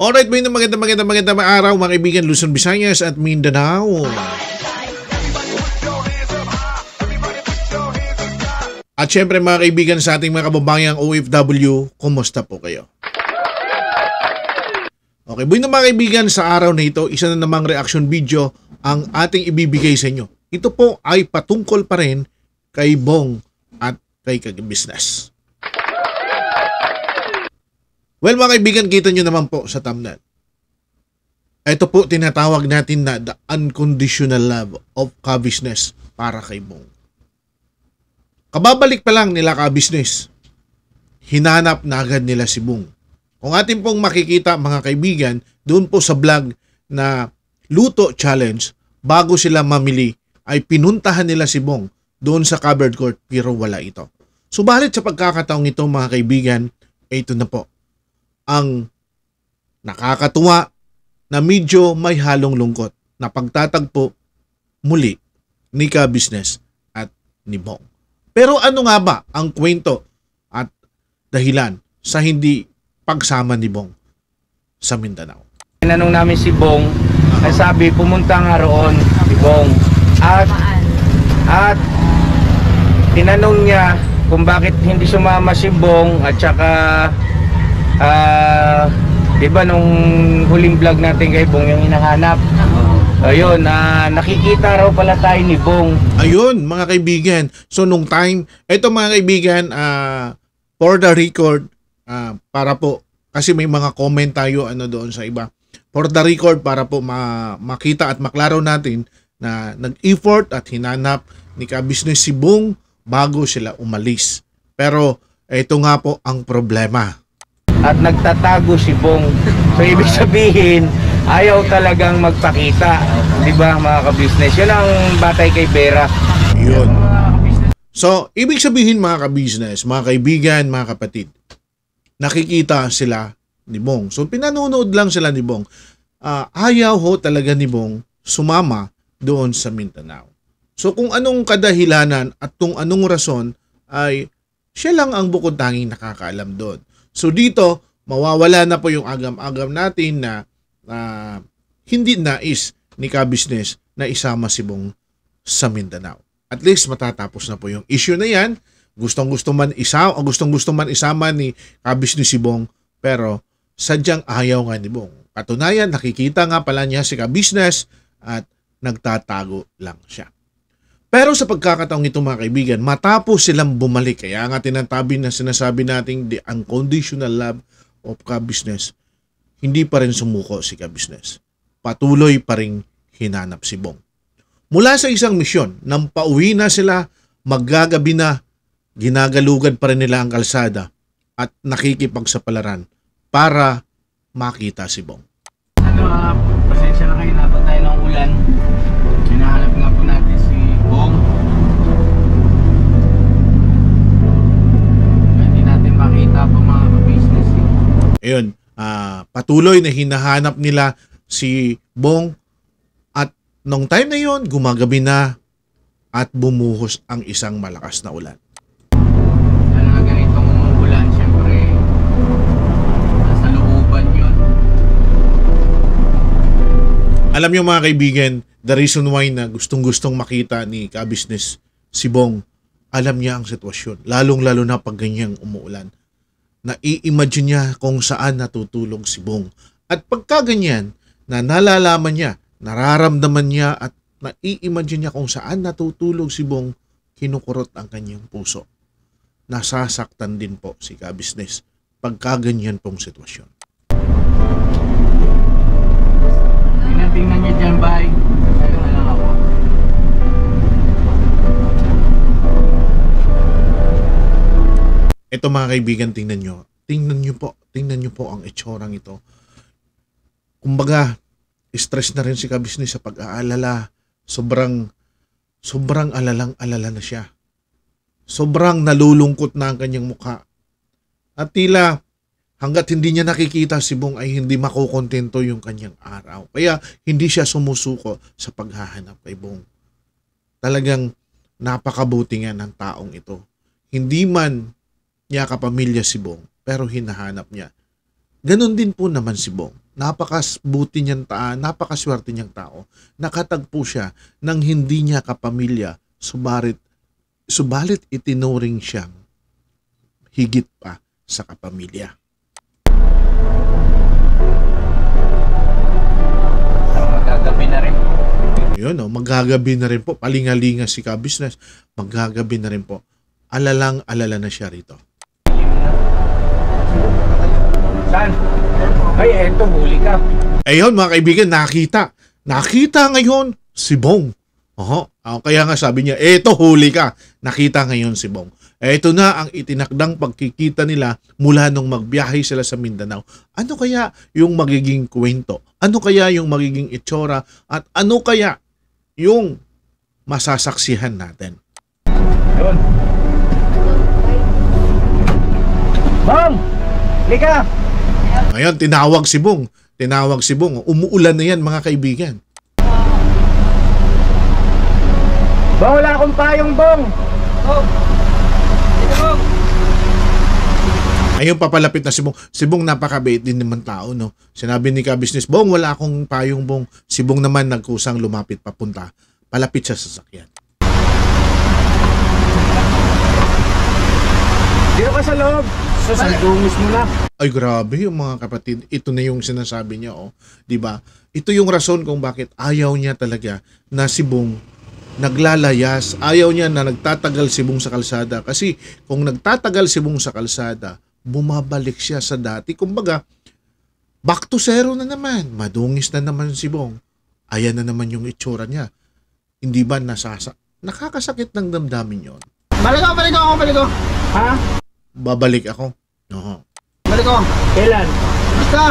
Alright, may maganda maganda maganda araw mga kaibigan Luzon, Visayas at Mindanao. At syempre mga kaibigan sa ating mga kababayang OFW, kumusta po kayo? Okay, buhay na mga kaibigan sa araw na ito, isa na namang reaction video ang ating ibibigay sa inyo. Ito po ay patungkol pa rin kay Bong at kay Kag-Business. Well mga kaibigan, kita nyo naman po sa thumbnail. Ito po tinatawag natin na the unconditional love of ka-business para kay Bong. Kababalik pa lang nila ka-business. Hinanap na agad nila si Bong. Kung atin pong makikita mga kaibigan, doon po sa vlog na Luto Challenge, bago sila mamili, ay pinuntahan nila si Bong doon sa covered court pero wala ito. Subalit sa pagkakataong ito mga kaibigan, ito na po. Ang nakakatuwa na medyo may halong lungkot na pagtatagpo muli ni ka-business at ni Bong. Pero ano nga ba ang kwento at dahilan sa hindi pagsama ni Bong sa Mindanao? Tinanong namin si Bong, ay sabi pumunta nga roon si Bong. At at tinanong niya kung bakit hindi sumama si Bong at saka ah 'di ba nung huling vlog natin kay Bong yung hinahanap. Ayun, na nakikita raw pala tayo ni Bong. Ayun, mga kaibigan. So, nung time, eto mga kaibigan, ah, for the record, ah, para po, kasi may mga comment tayo ano doon sa iba. For the record, para po ma- makita at maklaro natin na nag-effort at hinanap ni ka-business si Bong bago sila umalis. Pero, ito nga po ang problema. At nagtatago si Bong. So ibig sabihin, ayaw talagang magpakita. 'Di ba mga ka-business? 'Yun ang batay kay Vera. Yun. So, ibig sabihin mga ka-business, mga kaibigan, mga kapatid, nakikita sila ni Bong. So, pinanonood lang sila ni Bong. Ah, ayaw ho talaga ni Bong sumama doon sa Mindanao. So, kung anong kadahilanan at kung anong rason ay siya lang ang bukod tanging nakakaalam doon. So, dito, mawawala na po yung agam-agam natin na ah, hindi nais ni ka-business na isama si Bong sa Mindanao at least matatapos na po yung issue na yan. Gustong gusto man isa o gustong gusto man isama ni Kabis ni si Bong pero sadyang ayaw nga ni Bong. Katunayan, nakikita nga pala niya si Kabisnes at nagtatago lang siya. Pero sa pagkakataong ito mga kaibigan, matapos silang bumalik, kaya nga tinatabi na sinasabi nating the unconditional love of ka-business, hindi pa rin sumuko si ka-business. Patuloy pa rin hinanap si Bong. Mula sa isang misyon, nang pauwi na sila, maggagabi na, ginagalugad pa rin nila ang kalsada at nakikipagsapalaran para makita si Bong. Ayun, ah, patuloy na hinahanap nila si Bong at nung time na yon gumagabi na at bumuhos ang isang malakas na ulan. Alam niyo mga kaibigan, the reason why na gustong-gustong makita ni ka-business si Bong, alam niya ang sitwasyon. Lalong-lalo na pag ganyang umuulan. Nai-imagine niya kung saan natutulog si Bong. At pagka ganyan, na nalalaman niya, nararamdaman niya at nai-imagine niya kung saan natutulog si Bong, kinukurot ang kanyang puso. Nasasaktan din po si ka-business pagka ganyan pong sitwasyon. Tingnan, tingnan niya dyan, bye. Ito mga kaibigan, tingnan nyo. Tingnan nyo po, tingnan nyo po ang etsorang ito. Kumbaga, stress na rin si kabisnes sa pag-aalala. Sobrang, sobrang alalang-alala na siya. Sobrang nalulungkot na ang kanyang mukha. At tila, hanggat hindi niya nakikita si Bong ay hindi makukontento yung kanyang araw. Kaya hindi siya sumusuko sa paghahanap kay Bong. Talagang napakabuti nga ng taong ito. Hindi man niya kapamilya si Bong, pero hinahanap niya. Ganon din po naman si Bong. napakasbuti niyang ta, napakaswerte niyang tao. Nakatagpo siya ng hindi niya kapamilya, subalit, subalit itinuring siyang higit pa sa kapamilya. Magagabi na rin. Yun, no, maggagabi na rin po. Palingalinga si ka-business. Maggagabi na rin po. Alalang alala na siya rito. Saan? Ay, eto, huli ka. Ayun mga kaibigan, nakita. Nakita ngayon si Bong. Oho. Ah, kaya nga sabi niya, eto huli ka. Nakita ngayon si Bong. Ito na ang itinakdang pagkikita nila mula nung magbiyahe sila sa Mindanao. Ano kaya yung magiging kwento? Ano kaya yung magiging itsura? At ano kaya yung masasaksihan natin? Yun. Bang! Lika! Ngayon, tinawag si Bong. Tinawag si Bong. Umuulan na yan mga kaibigan. Bang, wala akong payong, Bong! Bong! Ayun, papalapit na si Bong. Si Bong napakabait din naman tao, no? Sinabi ni ka-business, Bong, wala akong payong, Bong. Si Bong naman nagkusang lumapit papunta. Palapit siya sa sasakyan. Dito ka sa loob! Sa sandungis mo na. Ay, grabe yung mga kapatid. Ito na yung sinasabi niya, oh. 'Di ba? Ito yung rason kung bakit ayaw niya talaga na si Bong naglalayas. Ayaw niya na nagtatagal si Bong sa kalsada. Kasi kung nagtatagal si Bong sa kalsada, bumabalik siya sa dati. Kumbaga, back to zero na naman. Madungis na naman si Bong. Ayan na naman yung itsura niya. Hindi ba nasasa... Nakakasakit ng damdamin yon. Balik ko, balik ko, balik ko. Ha? Babalik ako. Oo. Balik ko. Kailan? Basta.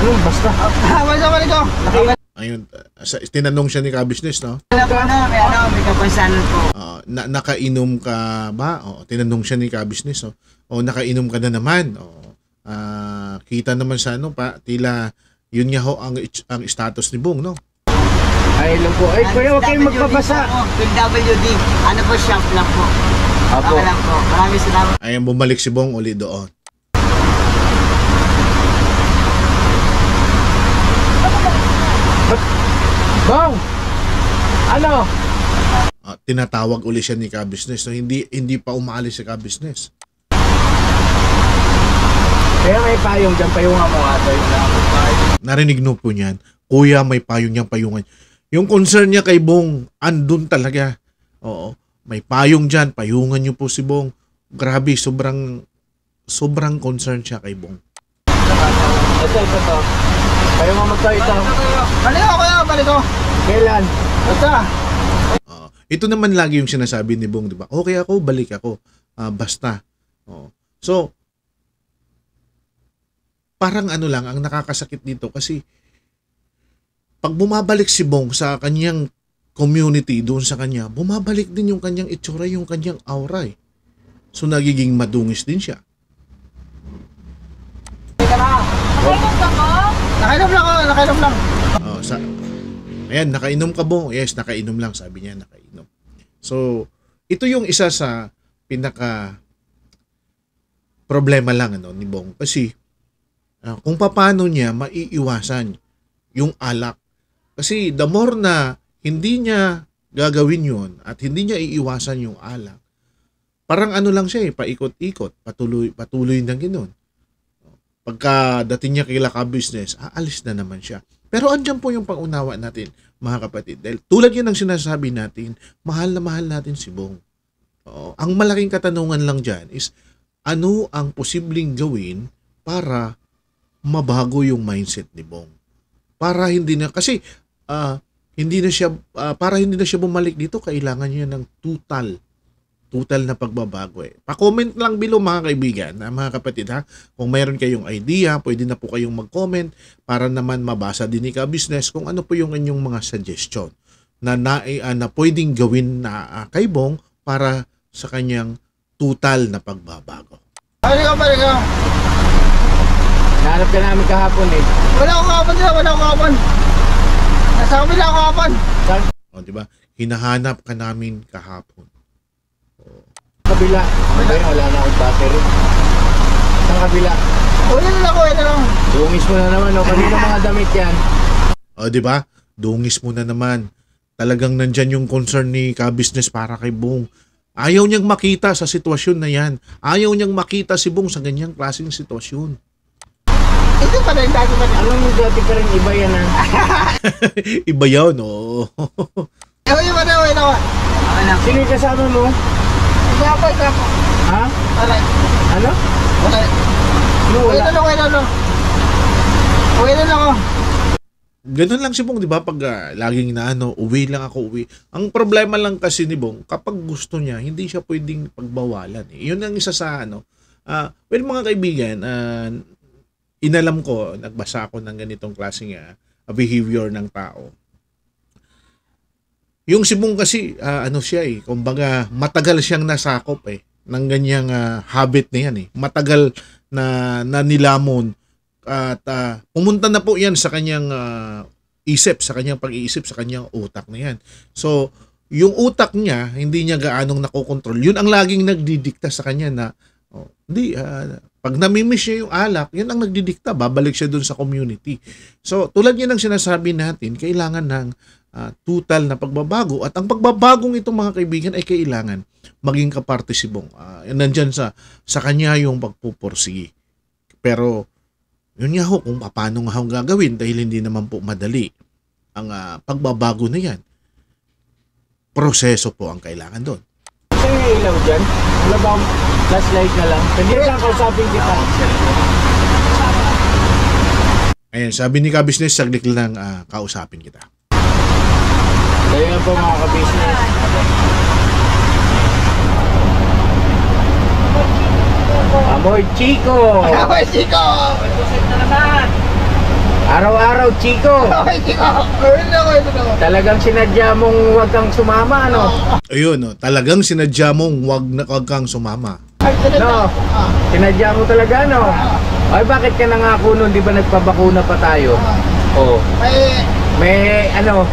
Anong basta? Ah, balik ko, ko. Ayun, uh, sa, tinanong siya ni ka-business, no? Ko na, may ano, may kapansanan po. Ah, na, nakainom ka ba? O, tinanong siya ni ka-business. O, o nakainom ka na naman. O, ah, kita naman sa ano pa, tila yun nga ho ang, ang status ni Bong, no? Ay, lang po. Ay, kuya, huwag kayong magpabasa. Yung WD, ano po, shop lang po. Apo. Lang po. Maraming salamat. Ayan, bumalik si Bong uli doon. Bong! Ano? Ah, tinatawag uli siya ni ka-business. So, hindi, hindi pa umaalis si ka-business. Kaya may payong dyan, payungan mo nga ito. Narinig no po niyan. Kuya, may payong niyang payungan. Yung concern niya kay Bong, andun talaga. Oo. May payong dyan, payungan niyo po si Bong. Grabe, sobrang, sobrang concern siya kay Bong. Ito, ito, ito. Payungan mo ito, ito. Balik ko, balik ko. Kailan? Basta. Oo. ito naman lagi yung sinasabi ni Bong, di ba? Okay ako, balik ako. Ah, basta. Oo. So, parang ano lang, ang nakakasakit dito kasi pag bumabalik si Bong sa kanyang community doon sa kanya, bumabalik din yung kanyang itsura, yung kanyang aura eh. So, nagiging madungis din siya. Nakainom lang ako, nakainom lang. Oh, sa Ayan, nakainom ka Bong? Yes, nakainom lang, sabi niya, nakainom. So, ito yung isa sa pinaka problema lang ano ni Bong kasi ah, kung paano niya maiiwasan yung alak. Kasi the more na hindi niya gagawin yun at hindi niya iiwasan yung alak, parang ano lang siya eh, paikot-ikot, patuloy, patuloy na ganoon. Pagka dating niya kay Laka Business, aalis na naman siya. Pero andyan po yung pangunawa natin, mga kapatid. Dahil tulad yan ang sinasabi natin, mahal na mahal natin si Bong. Oo. Ang malaking katanungan lang dyan is, ano ang posibleng gawin para mabago yung mindset ni Bong? Para hindi na, kasi ah, hindi na siya, ah, para hindi na siya bumalik dito, kailangan niya ng total total na pagbabago eh. Pa-comment lang below mga kaibigan, ah, mga kapatid ha. Kung mayroon kayong idea, pwede na po kayong mag-comment para naman mabasa din ni ka-business kung ano po yung inyong mga suggestion na na, ah, na pwedeng gawin na ah, kay Bong para sa kanyang total na pagbabago. Balik ko, balik ko. Nahanap ka namin kahapon eh. Wala akong kapon dito, wala akong kapon. Nasa kabila ako kapon. O, di ba? Hinahanap ka namin kahapon. Kabila. Wala, wala na akong battery. Sa kabila. Na lang, uwi na lang. Dungis mo na naman, no? Kanina mga damit yan. O, di ba? Dungis mo na naman. Talagang nandyan yung concern ni ka-business para kay Bong. Ayaw niyang makita sa sitwasyon na yan. Ayaw niyang makita si Bong sa ganyang klaseng sitwasyon. Ito pa yung dati pa na. Alam mo, dati ka rin iba yan, ha? Iba yun, oo. Uwi na na, uwi na ako. Sino yung kasama mo? Hindi ako. Ha? Wala. Ano? Wala. Ano Uwi wala? na lang, na lang. Lang ako. Ganun lang si Bong, di ba? Pag ah, laging na ano, uwi lang ako, uwi. Ang problema lang kasi ni Bong, kapag gusto niya, hindi siya pwedeng pagbawalan. Eh. Yun ang isa sa ano. ah well, mga kaibigan, ah, inalam ko, nagbasa ako ng ganitong klaseng ah, behavior ng tao. Yung si Bong kasi, ah, ano siya eh, kumbaga, matagal siyang nasakop eh, ng ganyang ah, habit na yan eh. Matagal na, na nilamon at ah, pumunta na po yan sa kanyang ah, isip, sa kanyang pag-iisip, sa kanyang utak na yan. So, yung utak niya, hindi niya gaanong nakokontrol. Yun ang laging nagdidikta sa kanya na, oh, hindi, ah, pag namimiss niya yung alak, yun ang nagdidikta, babalik siya dun sa community. So, tulad yan ang sinasabi natin, kailangan ng ah, total na pagbabago. At ang pagbabagong itong mga kaibigan ay kailangan maging kaparte si Bong. Ah, nandyan sa, sa kanya yung pagpupursigi. Pero, yun nga ho, kung paano nga ho gagawin dahil hindi naman po madali ang ah, pagbabago na yan. Proseso po ang kailangan doon. Saan yung ilaw dyan? Wala ba flashlight na lang? Hindi lang kausapin kita. Ayan, sabi ni ka-business, saglit lang ah, kausapin kita. Kaya yan po mga ka-business. Amoy Chico! Okay, Chico. Araw-araw Chico! Okay, Chico. Talagang sinadya mong huwag kang sumama, ano? Ayun, no, talagang sinadya mong wag na wag kang sumama. No, Ah, sinadya mo talaga, no? Ay, bakit ka nangako nun? Di ba nagpabakuna pa tayo? Oo. May, May, ano,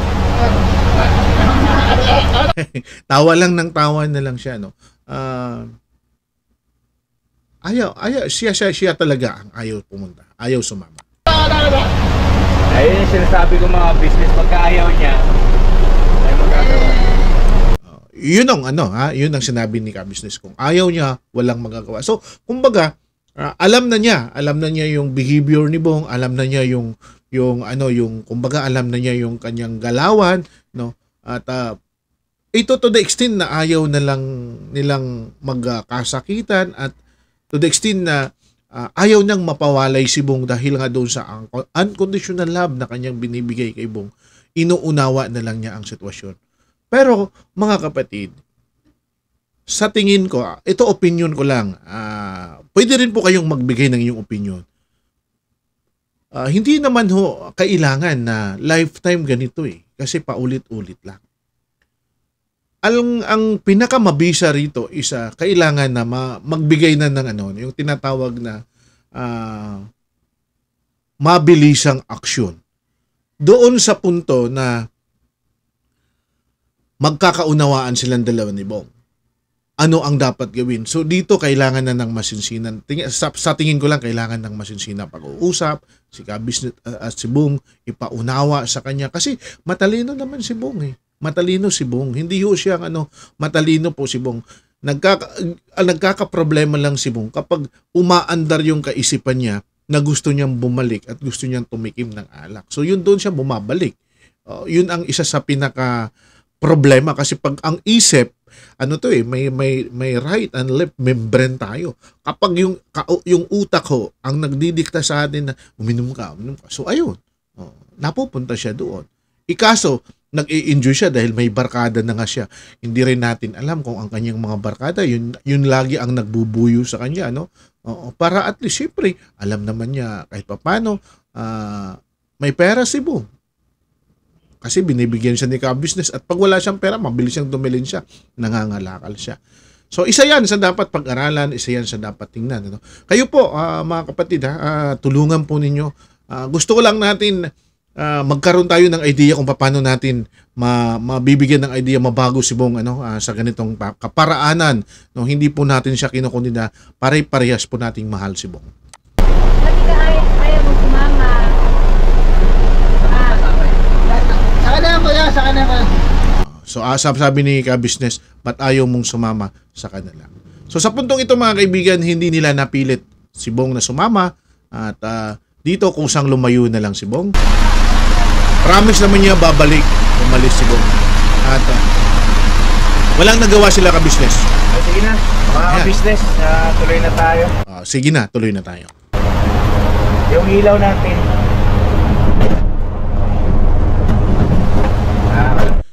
tawa lang ng tawa na lang siya, no? Ah, ayaw, ayaw, siya, siya, siya talaga ang ayaw pumunta. Ayaw sumama. ayun yung sinasabi ko mga business, pagka ayaw niya, ay magagawa. Uh, yun ang ano ha, yun ang sinabi ni ka-business kung ayaw niya, walang magagawa. So, kumbaga, ah, alam na niya, alam na niya yung behavior ni Bong, alam na niya yung yung ano, yung kumbaga alam na niya yung kanyang galawan, no? At ah, ito to the extent na ayaw na lang nilang magkasakitan at to the extent na ah, ayaw niyang mapawalay si Bong dahil nga doon sa un- unconditional love na kanyang binibigay kay Bong. Inuunawa na lang niya ang sitwasyon. Pero mga kapatid, sa tingin ko, ah, ito opinion ko lang, ah, pwede rin po kayong magbigay ng iyong opinion. Ah, hindi naman ho kailangan na lifetime ganito eh. Kasi paulit-ulit lang. Ang, ang pinakamabisa rito is ah, kailangan na ma- magbigay na ng ano, yung tinatawag na ah, mabilisang aksyon. Doon sa punto na magkakaunawaan silang dalawa ni Bong. Ano ang dapat gawin? So dito kailangan na ng masinsinan. Sa, sa tingin ko lang kailangan ng masinsinan pag-uusap, si Kabis uh, at si Bong ipaunawa sa kanya kasi matalino naman si Bong eh. Matalino si Bong. Hindi ho siya ano, matalino po si Bong. Nagkaka, uh, nagkaka-problema lang si Bong kapag umaandar yung kaisipan niya na gusto niyang bumalik at gusto niyang tumikim ng alak. So yun doon siya bumabalik. Uh, yun ang isa sa pinaka problema kasi pag ang isip ano to eh may may may right and left membrane tayo kapag yung ka, yung utak ho ang nagdidikta sa atin na uminom ka uminom ka so ayun oh, napupunta siya doon ikaso nag-i-enjoy siya dahil may barkada na nga siya hindi rin natin alam kung ang kanyang mga barkada yun yun lagi ang nagbubuyo sa kanya no Oo, para at least syempre alam naman niya kahit papaano ah, may pera si Bong kasi binibigyan siya ni ka-business at pag wala siyang pera, mabilis siyang dumilin siya. Nangangalakal siya. So isa yan sa dapat pag-aralan, isa yan sa dapat tingnan. Ano? Kayo po, ah, mga kapatid, ha, ah, tulungan po ninyo. Ah, gusto ko lang natin uh, magkaroon tayo ng idea kung paano natin ma- mabibigyan ng idea mabago si Bong ano uh, sa ganitong kaparaanan no hindi po natin siya kinukunin na pare-parehas po nating mahal si Bong. Kapag ayaw, ayaw mo sumama. Ah. Saka na kuya, saka na kuya. So ah, asap sabi ni ka business, ba't ayaw mong sumama sa kanila? So sa puntong ito mga kaibigan, hindi nila napilit si Bong na sumama at uh, dito kusang lumayo na lang si Bong. Promise naman niya babalik, umalis si Bong. At ah, walang nagawa sila ka-business. Ah, sige na, mga Ayan. business, ah, tuloy na tayo. Ah, sige na, tuloy na tayo. Yung ilaw natin.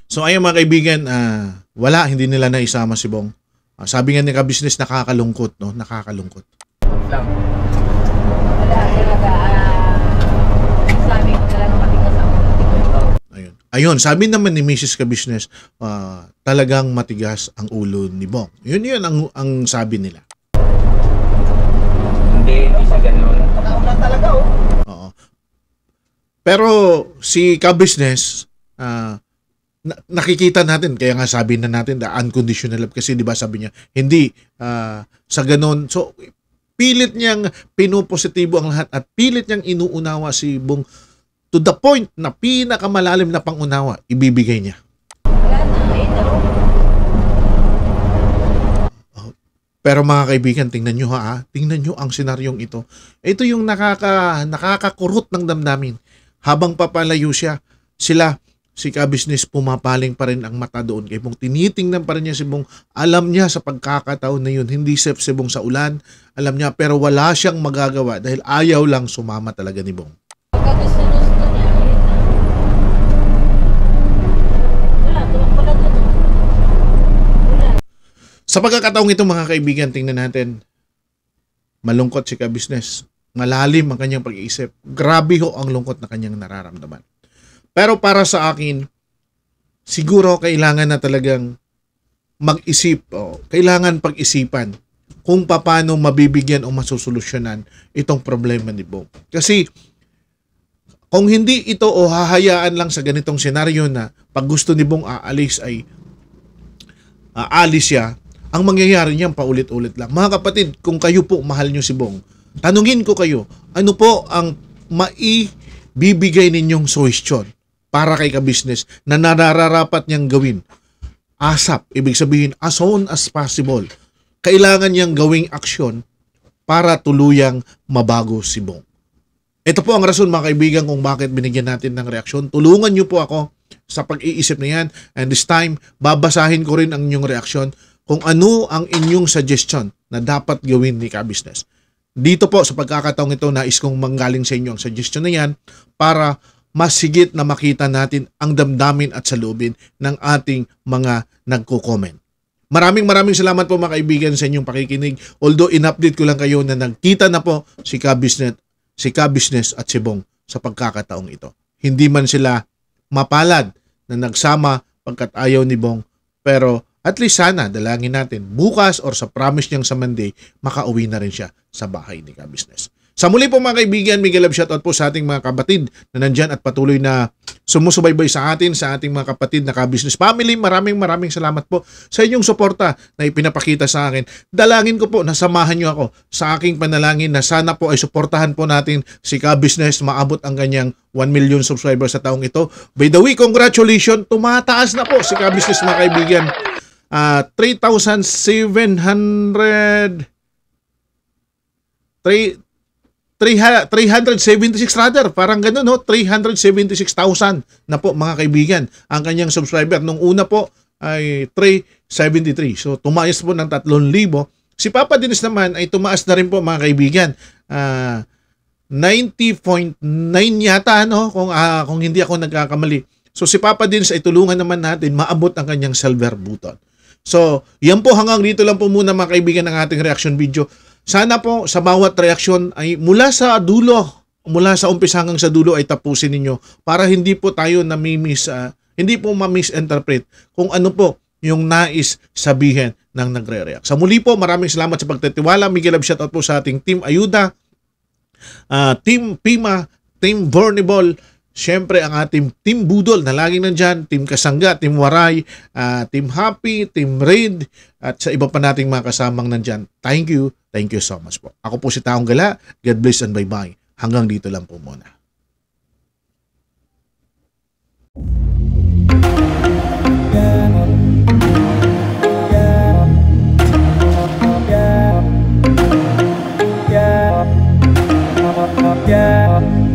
So ayun mga kaibigan, ah, wala, hindi nila naisama si Bong. Ah, sabi nga ni ka-business, nakakalungkot, no? Nakakalungkot. lang. Wala talaga, ah, sabi ko talaga matigas ang ulo ko. Ayun. Sabi naman ni Mrs. Ka-business, ah, talagang matigas ang ulo ni Bong. Yun yun ang, ang sabi nila. Hindi, hindi sa ganun. Nakaulan talaga oh. Oo. Pero si ka-business, ah, na- nakikita natin, kaya nga sabi na natin, the unconditional love, kasi di ba sabi niya, hindi ah, sa ganun. So, pilit niyang pinupositibo ang lahat at pilit niyang inuunawa si Bong to the point na pinakamalalim na pangunawa, ibibigay niya. Ayun na. Pero mga kaibigan, tingnan nyo ha, ah. tingnan nyo ang senaryong ito. Ito yung nakaka, nakakakurot ng damdamin. Habang papalayo siya, sila, si ka-business, pumapaling pa rin ang mata doon. Kay Bong, tinitingnan pa rin niya si Bong. Alam niya sa pagkakataon na yun, hindi safe si Bong sa ulan. Alam niya, pero wala siyang magagawa dahil ayaw lang sumama talaga ni Bong. Pagka gusto-gusto niya, ayun na. Wala, tumakbo na doon. oh. Wala. Sa pagkakataong ito mga kaibigan, tingnan natin. Malungkot si ka-business. Malalim ang kanyang pag-iisip. Grabe ho ang lungkot na kanyang nararamdaman. Pero para sa akin, siguro kailangan na talagang mag-isip. O, kailangan pag-isipan kung paano mabibigyan o masusolusyonan itong problema ni Bong. Kasi kung hindi ito o hahayaan lang sa ganitong senaryo na pag gusto ni Bong aalis ay aalis siya, ang mangyayari niyan paulit-ulit lang. Mga kapatid, kung kayo po mahal niyo si Bong, tanungin ko kayo, ano po ang maibibigay ninyong suggestion para kay ka-business na nararapat niyang gawin? ASAP, ibig sabihin, as soon as possible, kailangan niyang gawing aksyon para tuluyang mabago si Bong. Ito po ang rason mga kaibigan kung bakit binigyan natin ng reaksyon. Tulungan niyo po ako sa pag-iisip na yan. And this time, babasahin ko rin ang inyong reaksyon kung ano ang inyong suggestion na dapat gawin ni ka-business. Dito po sa pagkakataong ito, nais kong manggaling sa inyo ang suggestion na yan para mas higit na makita natin ang damdamin at salubin ng ating mga nagko-comment. Maraming maraming salamat po mga kaibigan sa inyong pakikinig. Although in-update ko lang kayo na nagkita na po si ka-business, si ka-business at si Bong sa pagkakataong ito. Hindi man sila mapalad na nagsama pagkat ayaw ni Bong. Pero at least sana, dalangin natin, bukas or sa promise niyang sa Monday, makauwi na rin siya sa bahay ni ka-business. Sa muli po mga kaibigan, Miguel Love shoutout po sa ating mga kabatid na nandyan at patuloy na sumusubaybay sa atin, sa ating mga kapatid na ka-business family. Maraming maraming salamat po sa inyong suporta na ipinapakita sa akin. Dalangin ko po na samahan niyo ako sa aking panalangin na sana po ay suportahan po natin si ka-business maabot ang kanyang 1 million subscribers sa taong ito. By the way, congratulations! Tumataas na po si ka-business mga kaibigan. Ah, 3,700 3 300 376 rather, parang gano'n, no? 376,000 na po mga kaibigan ang kanyang subscriber. Nung una po ay 373. So tumaas po ng 3,000. Si Papa Dinis naman ay tumaas na rin po mga kaibigan. Ah 90.9 yata no kung ah, kung hindi ako nagkakamali. So si Papa Dinis ay tulungan naman natin maabot ang kanyang silver button. So, yan po hanggang dito lang po muna mga kaibigan ng ating reaction video. Sana po sa bawat reaction ay mula sa dulo, mula sa umpisa hanggang sa dulo ay tapusin ninyo para hindi po tayo nami-miss, ah, hindi po ma-misinterpret kung ano po yung nais sabihin ng nagre-react. Sa muli po, maraming salamat sa pagtitiwala. Miguel Love shoutout po sa ating Team Ayuda, ah, Team Pima, Team Bornibol, Siyempre ang ating Team Budol na laging nandyan, Team Kasangga, Team Waray, uh, Team Happy, Team Raid, at sa iba pa nating mga kasamang nandyan. Thank you, thank you so much po. Ako po si Taong Gala, God bless and bye-bye. Hanggang dito lang po muna. Yeah.